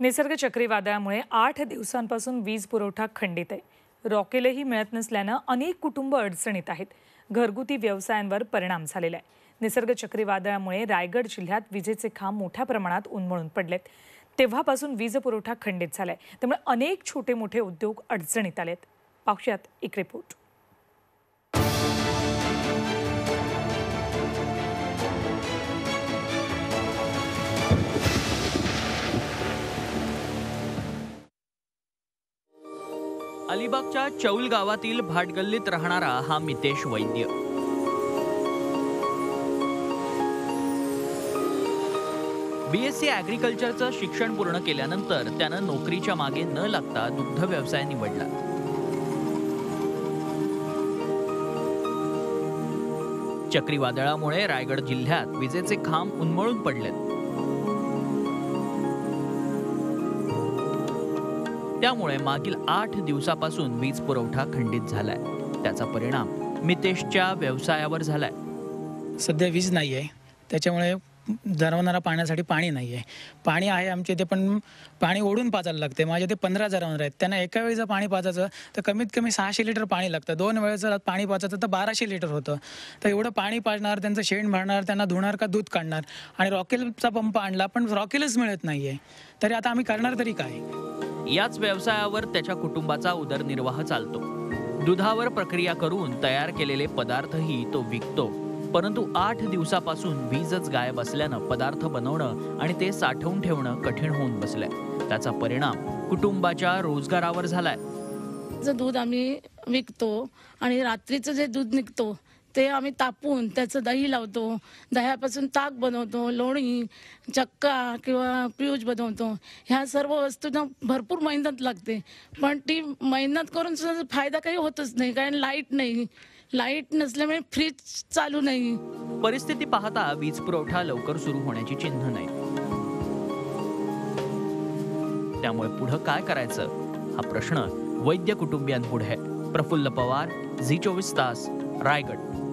निसर्ग चक्रीवादळामुळे आठ दिवसांपासून वीज पुरवठा खंडित आहे. रॉकेलही मिळत नसल्यानं अनेक कुटुंब अडचणीत आहेत. घरगुती व्यवसायांवर परिणाम झालेला आहे. निसर्ग चक्रीवादळामुळे रायगड जिल्ह्यात विजेचे खांब मोठ्या प्रमाणात उन्मळून पडलेत. तेव्हापासून वीज पुरवठा खंडित झालाय. त्यामुळे अनेक छोटे मोठे उद्योग अडचणीत आलेत. पाहुयात एक रिपोर्ट अलिबागच्या चौल गावातील भाटगल्लीत राहणारा हा Mitesh Vaidya. B Sc S ॲग्रिकल्चरचं शिक्षण पूर्ण केल्यानंतर त्यानं नोकरीच्या मागे न लागता दुग्ध व्यवसाय निवडला. चक्रीवादळामुळे रायगड जिल्ह्यात विजेचे खांब उन्मळून पडलेत. त्यामुळे मागील आठ दिवसापासून वीज पुरवठा खंडित झालाय. त्याचा परिणाम मितेशच्या व्यवसायावर झालाय. सध्या वीज नाही आहे त्याच्यामुळे जनावरांना पाण्यासाठी पाणी नाही आहे पाणी आहे आमच्या इथे पण पाणी ओढून पाजायला लागते. माझ्या इथे पंधरा जनावर आहेत. त्यांना एका वेळी जर पाणी पाजायचं तर कमीत कमी सहाशे लिटर पाणी लागतं. दोन वेळेस जर पाणी पाजायचं तर बाराशे लिटर होतं. तर एवढं पाणी पाजणार त्यांचं शेण भरणार त्यांना धुणार का दूध काढणार? आणि रॉकेलचा पंप आणला पण रॉकेलच मिळत नाही आहे तरी आता आम्ही करणार तरी काय? याच व्यवसायावर त्याच्या कुटुंबाचा उदरनिर्वाह चालतो. दुधावर प्रक्रिया करून तयार केलेले पदार्थही तो विकतो. परंतु आठ दिवसापासून वीजच गायब असल्यानं पदार्थ बनवणं आणि ते साठवून ठेवणं कठीण होऊन बसलंय. त्याचा परिणाम कुटुंबाच्या रोजगारावर झालाय. दूध आम्ही विकतो आणि रात्रीचं जे दूध निघतो ते आम्ही तापून त्याचं दही लावतो. दह्यापासून ताक बनवतो लोणी चक्का किंवा पियूज बनवतो. ह्या सर्व वस्तूंना भरपूर मेहनत लागते. पण ती मेहनत करून सुद्धा फायदा काही होतच नाही कारण लाइट नाही. लाइट नसल्यामुळे फ्रीज चालू नाही. परिस्थिती पाहता वीज पुरवठा लवकर सुरू होण्याची चिन्ह नाही. त्यामुळे पुढं काय करायचं? हा प्रश्न वैद्य कुटुंबियांपुढे. आहे प्रफुल्ल पवार झी चोवीस तास रायगड.